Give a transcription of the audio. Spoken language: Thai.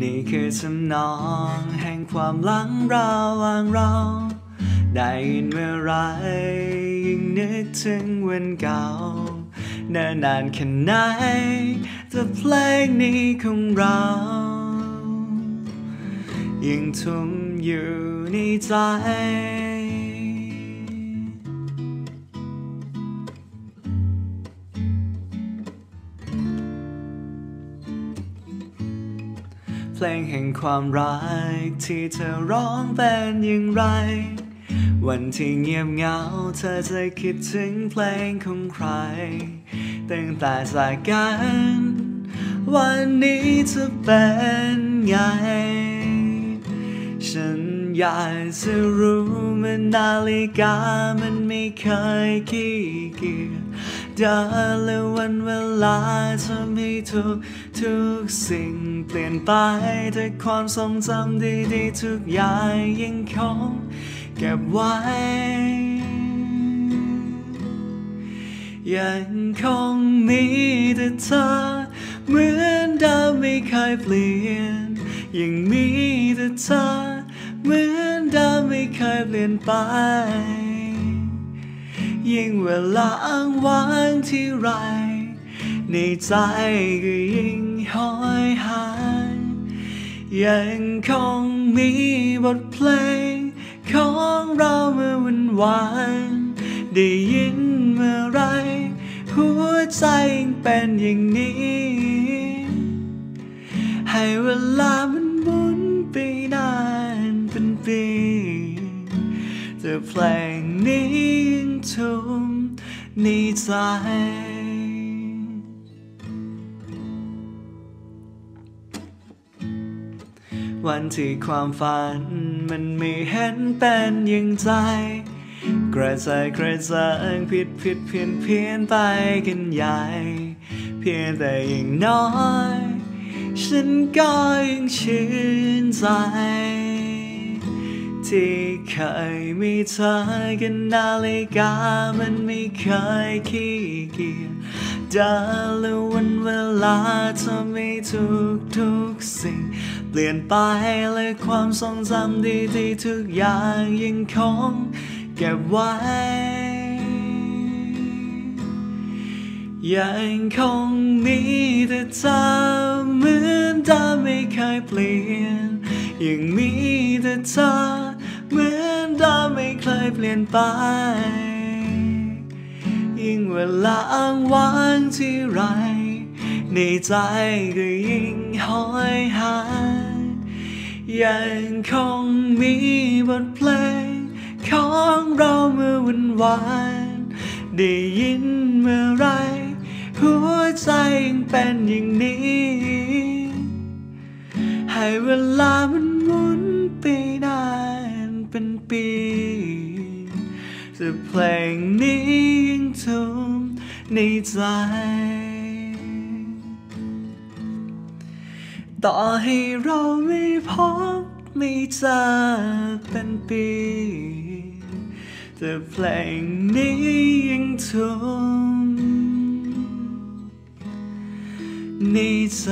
นี่คือทำนองแห่งความหลังระหว่างเราได้ยินเมื่อไรยิ่งนึกถึงวันเก่าเนิ่นนานแค่ไหนแต่เพลงนี้ของเรายังทุ่มอยู่ในใจ ลงแห่งความรักที่เธอร้องเป็นอย่างไร วันที่เงียบเหงาเธอจะคิดถึงเพลงของใคร ตั้งแต่จากกัน วันนี้จะเป็นไง ฉันอยากจะรู้มันนาฬิกามันไม่เคยขี้เกียจ ดินและวันเวลาทำให้ทุกทุกสิ่งเปลี่ยนไปแต่ความทรงจำดีๆทุกอย่างยังคงเก็บไว้ ยังคงมีแต่เธอเหมือนเดิมไม่เคยเปลี่ยน ยังมีแต่เธอเหมือนเดิมไม่เคยเปลี่ยนไป ยิ่งเวลาอ้างว้างที่ไร ในใจก็ยิ่งห้อยหายยังคงมีบทเพลง ของเราเมื่อวันวานได้ยินเมื่อไร หัวใจยังเป็นอย่างนี้ ให้เวลามันหมุนไปนานเป็นปีแต่เพลง ในใจ วันที่ความฝันมันไม่เห็นเป็นอย่างใจ กระจายกระจายผิดผิดเพี้ยนเพี้ยนไปกันใหญ่ เพียงแต่อย่างน้อย ฉันก็ยังชื่นใจ ที่เคยมีเธอกันนาฬิกามันไม่เคยขี้เกียจเดินและวันเวลาทำให้ทุกทุกสิ่ง เปลี่ยนไปและความทรงจำดีๆทุกอย่างยังคงเก็บไว้ ยังคงมีแต่เธอเหมือนเดิมไม่เคยเปลี่ยนยังมีแต่เธอ เคยเปลี่ยนไป ยิ่งเวลาอ้างว้างที่ไร ในใจก็ยิ่งหอยหายังคงมีบทเพลง ของเราเมื่อวันวานได้ยินเมื่อไร หัวใจยังเป็นอย่างนี้ ให้เวลามัน แต่เพลงนี้ยังทุ่มในใจ ต่อให้เราไม่พบไม่เจอเป็นปี แต่เพลงนี้ยังทุ่มในใจ